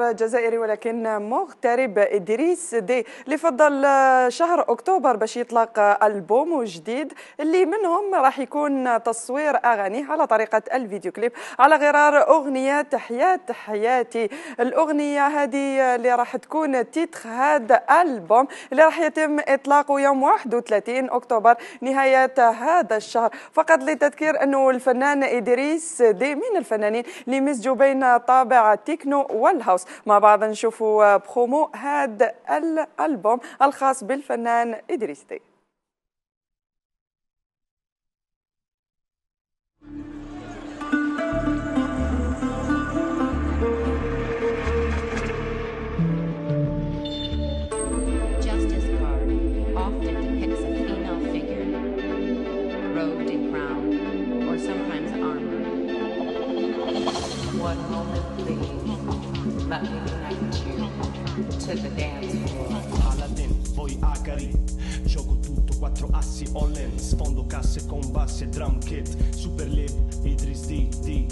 جزائري ولكن مغترب إدريس دي. اللي فضل شهر أكتوبر باش يطلق ألبوم جديد اللي منهم راح يكون تصوير اغانيه على طريقة الفيديو كليب. على غرار أغنية حياه حياتي. الأغنية هذه اللي راح تكون titre هذا ألبوم اللي راح يتم اطلاقه يوم 31 أكتوبر نهاية هذا الشهر. فقط للتذكير أنه الفنان إدريس دي من الفنانين اللي مزجوا بين طابع ال techno وال house. الخاص مع بعض نشوفوا برومو هذا الالبوم الخاص بالفنان إدريس دي Sometimes armor. One. Aladdin, poi Akari Gioco tutto, quattro assi, all in Sfondo casse con basse, drum kit. Super lip, Idris D, D